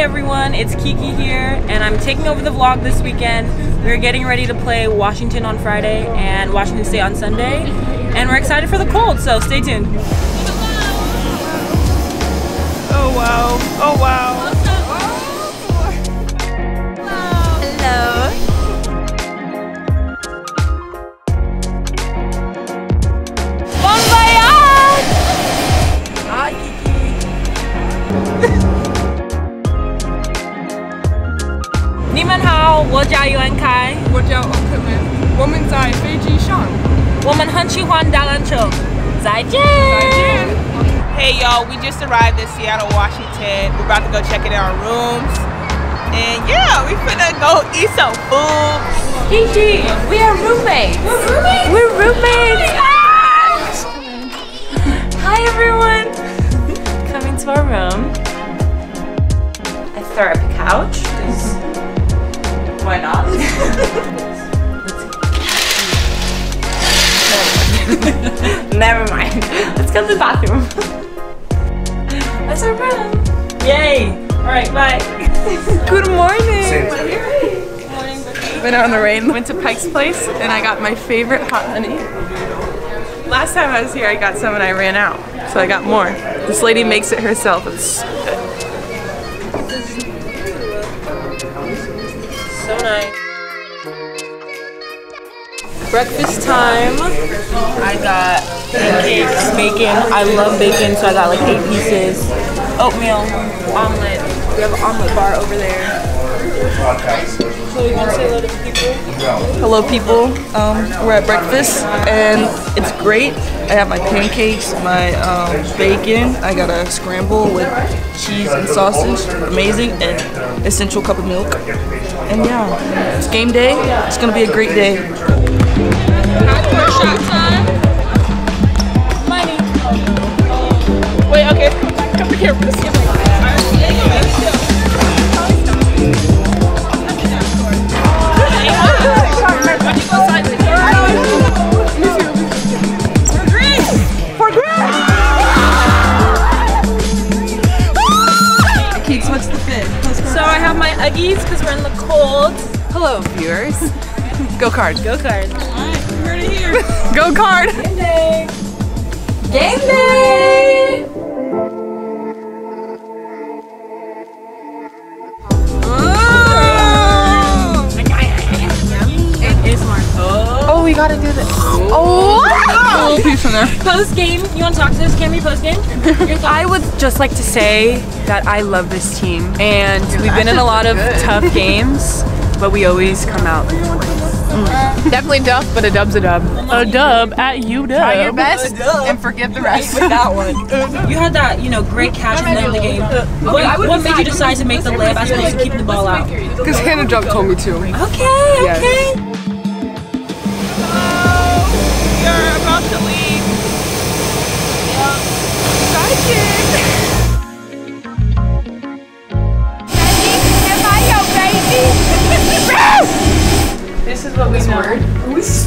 Hey everyone, it's Kiki here, and I'm taking over the vlog this weekend. We're getting ready to play Washington on Friday and Washington State on Sunday, and we're excited for the cold, so stay tuned. Oh wow, oh wow. Yayuan Hey y'all, we just arrived in Seattle, Washington. We're about to go check in our rooms. And yeah, we finna go eat some food. Gigi, we are roommates. We're roommates? We're roommates. Oh Hi everyone. Coming to our room. A therapy up a couch why not? Never mind. Let's go to the bathroom. That's our room. Yay. All right, bye. Good morning. Been out in the rain. Went to Pike's Place and I got my favorite hot honey. Last time I was here, I got some and I ran out, so I got more. This lady makes it herself. It's so good. So nice. Breakfast time. I got pancakes, bacon. I love bacon, so I got like eight pieces. Oatmeal, omelet. We have an omelet bar over there. Hello to people. Um, we're at breakfast and it's great. I have my pancakes, my um, bacon. I got a scramble with cheese and sausage. Amazing. And essential cup of milk. And yeah, it's game day. It's gonna be a great day. Hello, viewers. Go card. Go card. Go card. Game day. Game day. Oh, we gotta do this. Oh, a little piece in there. Post game. You want to talk to this Cammy post game? I would just like to say that I love this team and we've been in a lot of tough games, but we always come out. Mm. Definitely duff, but a dub's a dub. A dub at UW. Try your best and forgive the rest. With that one. You had that, you know, great catch at the end of the game. What, what made you decide to make the layup as opposed to keeping the ball out? Because Hannah Jump told me to. okay. We are about to leave.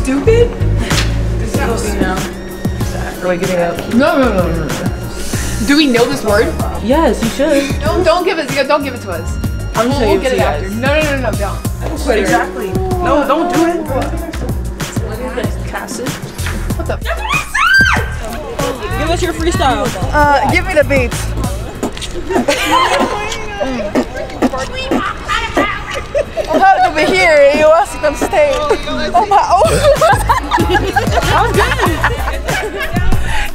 Stupid? This is what we know. Are we giving up? No, no, no, no, no. Do we know this word? Yes, you should. Don't, don't give it. Don't give it to us. I'm We'll, we'll get it after. guys. No, no, no, no, don't. Exactly. No, don't do it. What the? Give us your freestyle. Uh, give me the beats. I'm happy to be here. You asked on stage. Oh my! Oh.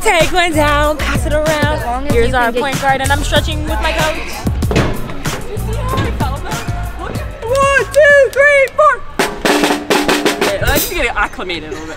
Take one down, pass it around. Here's our point guard, and I'm stretching with my coach. One, two, three, four. Okay, I need to get acclimated a little bit.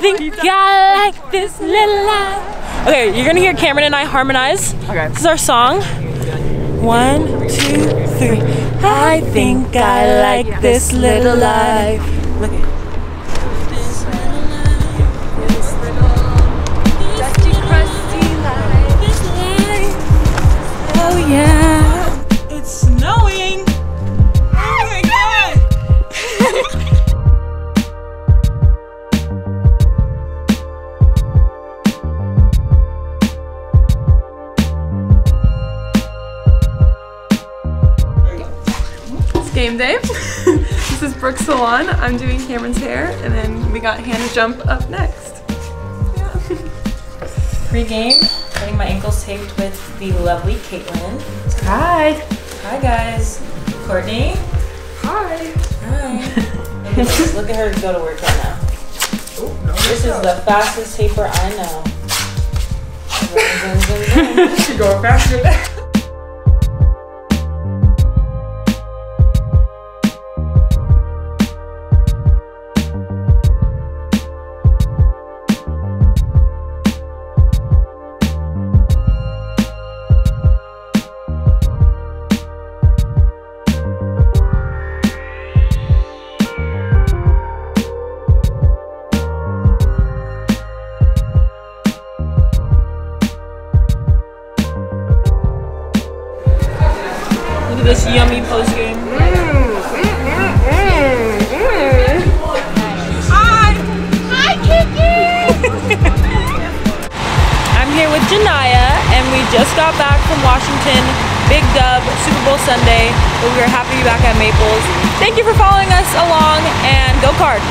Think I like this little life. Okay, you're gonna hear Cameron and I harmonize. Okay. This is our song. One, two, three. I think I like this little life. Look at game day. this is Brooke Salon. I'm doing Cameron's hair, and then we got Hannah Jump up next. Pre-game, getting my ankles taped with the lovely Caitlin. Hi. Hi guys. Courtney. Hi. Hi. Look at. Look at her go to work right now. This is the fastest taper I know. Zoom, zoom, zoom, this yummy post game. I'm here with Janaya, and we just got back from Washington. Big dub, Super Bowl Sunday, but we are happy to be back at Maples. Thank you for following us along, and go card.